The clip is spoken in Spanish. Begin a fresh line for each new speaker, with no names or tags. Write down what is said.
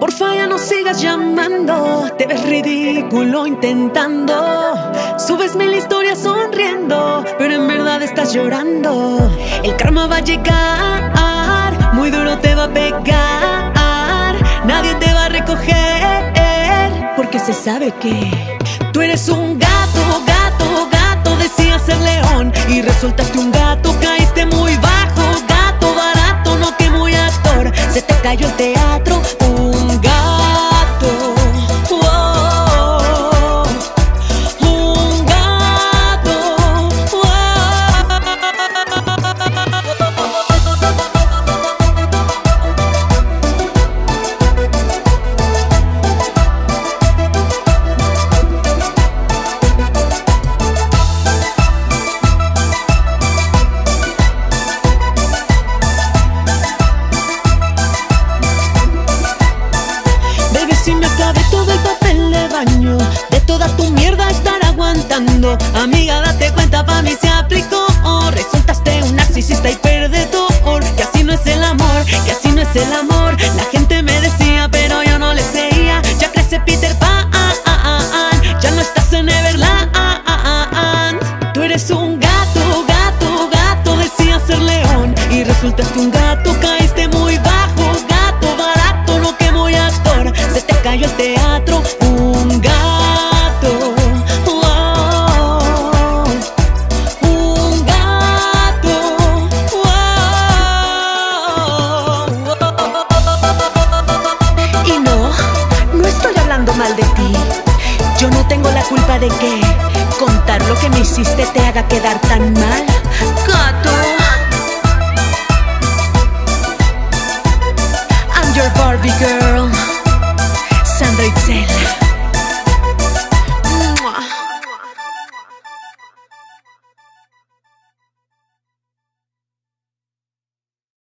Porfa ya no sigas llamando, te ves ridículo intentando. Subes mil historias sonriendo, pero en verdad estás llorando. El karma va a llegar, muy duro te va a pegar. Nadie te va a recoger, porque se sabe que tú eres un gato, gato, gato. Decías ser león y resultaste un gato, caíste muy bajo. Gato barato, no que muy actor. Se te cayó el teatro, toda tu mierda estar aguantando. Amiga, date cuenta, pa' mí se aplicó. Resultaste un narcisista y perdedor. Que así no es el amor, que así no es el amor. La gente me decía, pero yo no les creía. Ya crece Peter Pan. Ya no estás en Neverland Tú eres un gato, gato, gato Decías ser león. Y resultaste un gato Caíste de ti. Yo no tengo la culpa de que contar lo que me hiciste te haga quedar tan mal. Gato I'm your Barbie girl